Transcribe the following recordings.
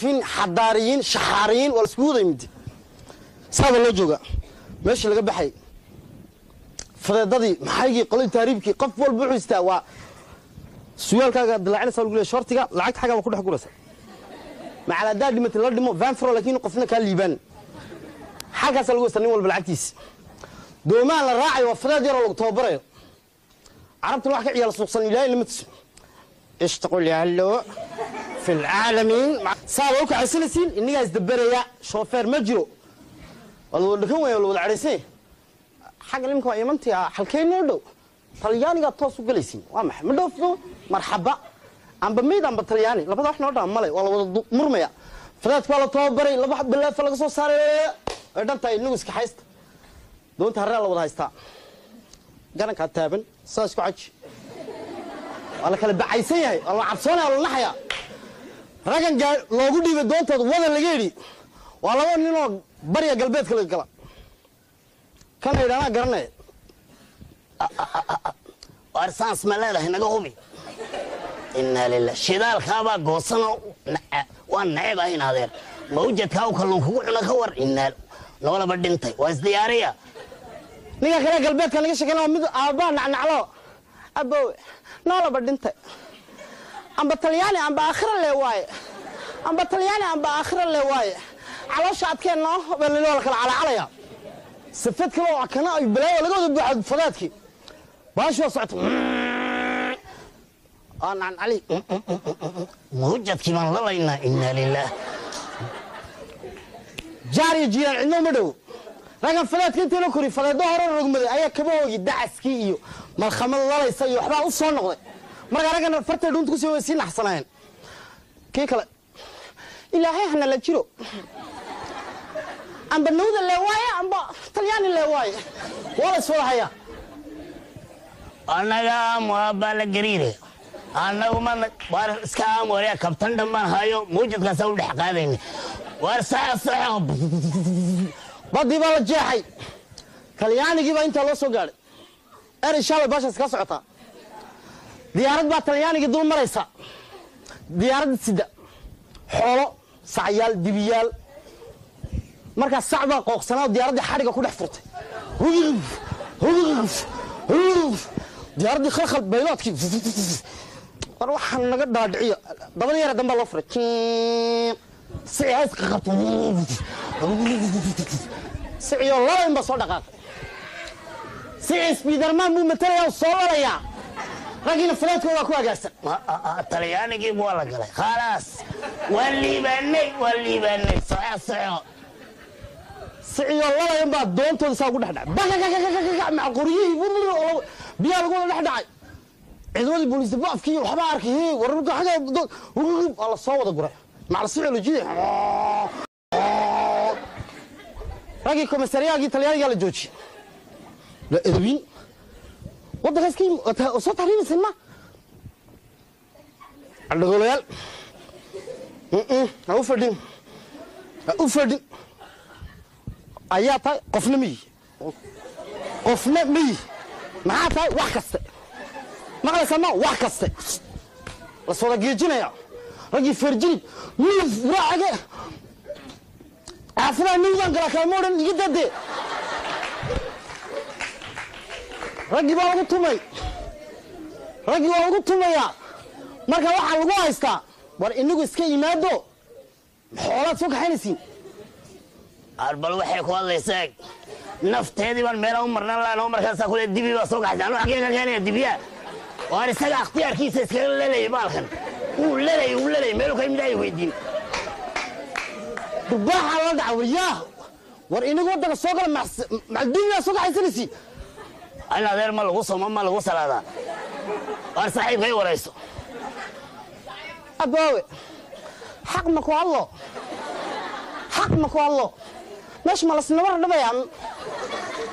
mutacallifiin xadaariyiin shaxaariyiin waa laiskugu wada yimid saaba loo joogaa meeshii laga baxay. Fadeedadii maxaygii qolin taariibkii qof walba wuxuu istaa waa suyaalkaaga dilaacinaysa lagu leeyahay shortiga lacagta xaggaa ku dhex guraysa macalaadaa dhimatay la dhimo vanfro laakiin qofna kaa liibaan. Xalkaasaa lagu weysta nin walba lacagtiisa doomaha la raacayo waa fadeed yaroo lagu tababarayo. Carabtuna wax ka ciyaala suuqsan ilaahay lama tuso. Ishtaqul yaallo fi lcaalamiin saada u kacaysanaysiin innigaa isdaberaya shoofeer ma jiro waa la wada dhakan la wada cadhaysanya xagga nimka waa imantii ah halkee noo dhow talyaanigaa toos u galaysiin waa maxay ma dhoofno marxaba amba mayd amba talyaani labada wax noo dhaa male waa la wada murmaya fadaadka waa la tababaray laba bilaafa laga soo saaray way dhan tahay inagu iska haysta doonta harraa la wada haystaa garankaa taaban saa isku caji waa la kala bacaysan yahay waa la cabsoonaya waa la naxaya raggan loogu dhiibay doontooda wada laga yidhi waa laba ninoo bariga galbeedka laga gala. Kana yidhaanaa garanaya warsaans ma leedahay naga hubi inaa lilah shidaalkaabaa goosanoo waa neceb ahayn adeer mawjadkaa u kalluun kugu cuna ka war? Inaa noolaba dhintay waa isdiyaariya ninka kale galbeedka naga sheekana waa mid aabbaa nacnaclo abowe noolaba dhintay amba talyaani amba aakhira le waaye. Amba talyaani amba aakhira le waaye. Caloosha adkeen noo baa la la kala calacalaya. Safad kale oo kana ay balaayo laga wada buuxa fadaadkii baashi waa socota. Aa nacan cali mawjadkii baan lalaynaa inaa lilah jaar iyo jiiraan cidno uma dhowo raggan fadaadka intayna kori fadeedo hore rogmaday ayaa kabahoogi dacaskii iyo malkhamad lalaysa iyo waxbaa u soo noqday markaa raggan fartay dhuunta ku sii way sii naxsanaayeen kii kale ilaahay hana la jiro. Amba nawda lee waaye amba talyaani lee waaye. Waa la iswada hayaa. Annaga aamu aabbaa la gariire. Annagu ma waar iska aamu waryaa kabtan dhammaan hayo mawjadkaasa u dhex qaadayna waar saxo saxo badii baa la jeexay. Talyaanigii baa intaa loo soo gaadhay eri shalay baashaas ka socotaa diyaarad baa talyaanigii dul maraysa diyaaradda sida. Xoolo sacyaal dibiyaal. Markaas sac baa qooqsanaa oo diyaaraddii xadhiga ku dhex furtay. Diyaaraddii khalkhal bayloodkii. War waxaan naga dhaadhiciyo. Dabada yara dambaa loo furay. Sici hayska qabta siciyo lalayn baa soo dhaqaaqay sici spiderman buu matalaya oo soo lalayaa raggiina fadaadkooda waa ku hagaagsan talyaanigii waa la galay. Khalaas. Waa liibaanay waa liibaanay. Saxo saxo siciyo lalayan baa doontooda saa ugu dhex dhacay. Bakakakakaka maca qoryihii biyaa lagu wada dhex dhacay. Ciidamadii booliista baafkii waxbaa arkay. Wararka xagga waa la soo wada guray. Macal jiday raggii komisariyaagii talyaanigaa la joojiyey la edabin waddankaas ka soo tahriimaysan ma aldhagoolayaal ha u fadhin. Ha u fadhin. Ayaa tahay qofna miyi. Qofna miyi. Maxaa tahay wax kaste? Maqlaysaa ma wax kaste. Las wada geejinaya raggii ferjinib nif raacage caafimaad newdan galaa odhan iga dade raggii baa lagu tumay raggii waa lagu tumayaa marka waxaa lagu haystaa war inagu iska yimaado xoolaad soo kaxaynaysiin arbal waxay ku hadlaysaa nafteedii baan meela u marnan laano markaasaa kule dibi baa soo kaxaysa anu xagee ka keenaya dibiya waan isaga akhtiyaarkiisa iskaga lelayay baalkan wuu lelay wuu lelay meelu ka yimid ay weydiin dubaaxaa la dhaca war inagu waddanka soo gala macalduuniyaa soo kaxaysanaysiin in adeer ma lagu somo ma lagu salaadaa waar saaxiibkay warayso abaawe xaq ma ku hadlo xaq ma ku hadlo meesha ma lasnaba radhabayaa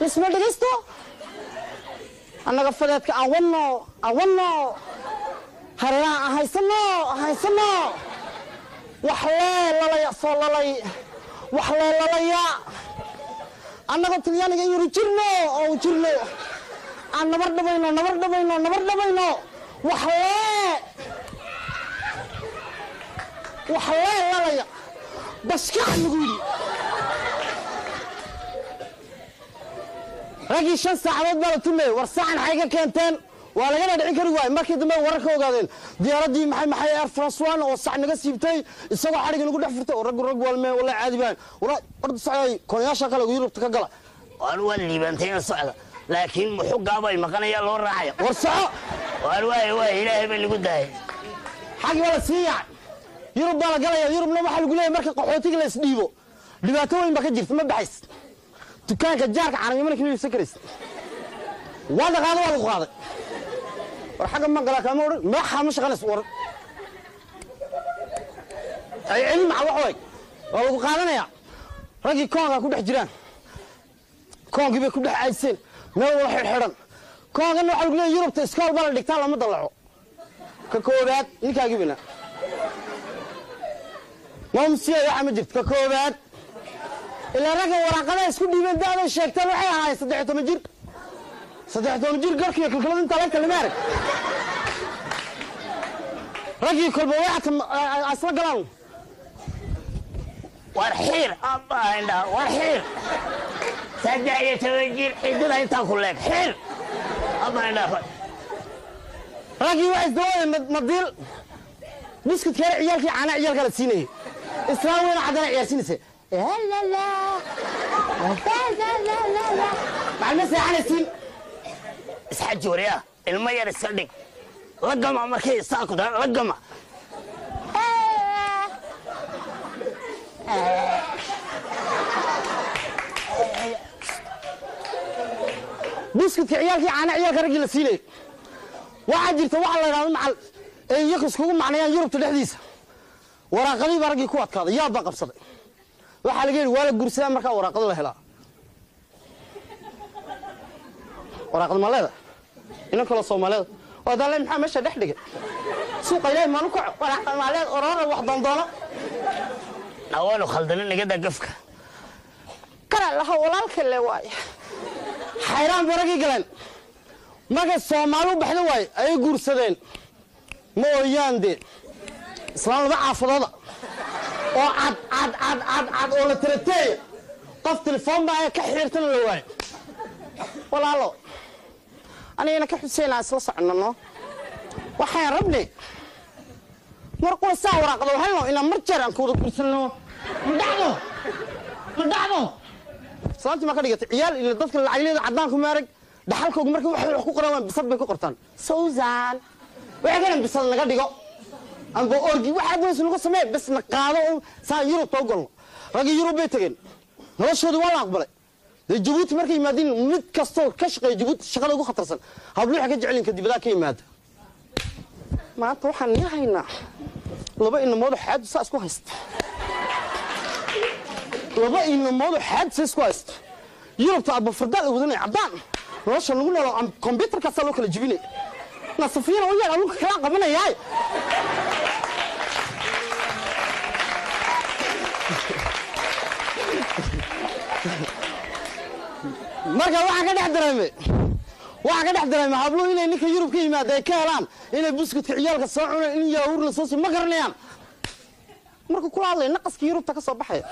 lisma dhegaysto annaga fadeedka aan wadno aan wadno hareeraha aan haysano aan haysano wax lee lalaya soo lalay wax lee lalaya annagoo talyaaniga in yaru jirno oo jirno aan dhabayno nabar dhabayno nabar dhabayno wax lee wax lee lalaya. Baskac lagu yidhi. Raggii shan saacadood baa la tumayay war saxan xay ka keenteen. Waa lagana dhicin kari waay markii dambe warar ogaadeen. Diyaaraddii maxay maxay air france one oo sax naga siibtay isagoo xadhiga nagu dhex furtay. Oo raggu rag walme wala caadi baan. War orda socday koonyaasha kale yurubta ka gala. Waan waa liibantayna socda laakiin muxugaabay maqanaya loo raacaya war soco waan waay waay ilaahay bay nagu dahay. Xag baa la sii yac yurub baa la galaya yurubna waxaa lagu leeyahay marka qaxootiga la isdhiibo. Dhibaato weyn baa ka jirta ma baxays. Dukaanka jaarka caranyamana kama iibsan karaysa waa dhaqaado waa lagu qaaday. War xagga maqala kama odhan madaxa ma shaqanays war. Ay celin maca wax weg waa lagu qaadanaya raggii koonka ku dhex jiraan. Koonkii bay ku dhex ayseen meel wala xidhxidhan koonkan waxaa lagu leeyahay yurubta iskool baa dhigtaa lama dallaco ka koobaad ninkaagii bina. Mamsiya waxa ma jirto ka koobaad ilaa ragga waraaqadaha isku dhiibeen da'day sheegteen waxay ahaayeen saddex toban jir. Saddex toban jir garkiiyo kalkalada intaa lagta lama arag raggii kolba waxata isla galaan war xiir abbaa indhaa war xiir saddex iyo toban jir cidida intaa ku leeg xiir abbaa indhaa raggii waxay isdawaayeen madiil biskudka yar ciyaalkii caanaa ciyaalka la siinayay islaam weyna caddana ciyaarsiinaysa macalma seexanaysiin isxaji waryaa ilmo yar iska dhig la gama markay saaku da la gama biskudka ciyaalkii caana ciyaalka raggii la siinayay waxaa jirta waxaa la idhahdo macal ay iyaku iskugu macnayaan yurubta dhexdiisa. Waraaqadii baa raggii ku adkaaday yaab baa qabsaday. Waxaa laga yidhi waa la gursadaa markaa waraaqado la helaa. Waraaqad maleeda inan kaloo soomaaliyeed waa daale maxaa meesha dhex dhigay? Suuqa ilaahi maanu kaco waraaqad maaleed orora wax doondoono dhawaanu khaldana nigada gafka. Kana laha walaalka le waaye xayraan bay raggii galeen. Markay soomaali u baxda waaye ayay guursadeen. Ma ooyaan dee islaan laba caafadooda oo cad cad cad cad cad oo la tirateeya qof telefoon baa ka xiirtana la waayo walaalo. Anigana ka xuseynaa isla soconano. Waxaan rabnay mar kuwa saa waraaqdo helno inaan mar jeer aan ka wada ma dhacdo ma dhacdo islaantii maa ka dhigatay ciyaal ila dadka lacagleeda caddaanku maarag dhaxalkoogu marka waxay wax ku qoraan waan bisad bay ku qortaan. Sawzan waxay kana bisad naga dhigo. Amba orgi waxaa doonaysa nagu samee bes na qaado oo saan yurubta u galno raggii yurub bay tegeen. Noloshoodii waa la aqbalay. Dee jabuuti markay yimaadiin mid kastoo ka shaqeeya jabuuti shaqada ugu khatarsan. Hablu waxay ka jecelin dibadaha ka yimaada. Maanta waxaan nii haynaa laba inamoodoo xaadu saa isku haysta laba inamoodoo xaadu saa isku haysta yurubta abafardaa la wadanaya caddaan. Nolosha lagu noolo kombyutarkaasaa loo kala jibinaya nasafiyana u yaal alunka kala qabanayaay marka waxaan ka dhex dareemay waxaan ka dhex dareemay habluhu inay ninka yurub ka yimaada ay ka helaan inay buskudka ciyaalka soo cunaan in yaawur la soo si ma garanayaan. Markuu kula hadlaya naqaska yurubta ka soo baxaya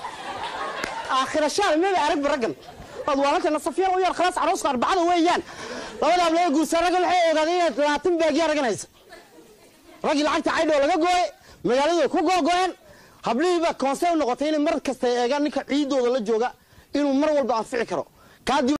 aakhira shaal maba aragba raggan. Waad waalanka nasafiyana u yaal khalaas carooska arbacada weeyaan. Labada hablee guursa raggan waxay ogaadeen inaad labaatan baagiyaa raggan haysa raggii lacagta caydhoo laga gooye magaaladu ku googo'een hablihii baa koonsey u noqotay inay mar kasta eegaan ninka ciidooda la jooga inuu mar walba anfici karo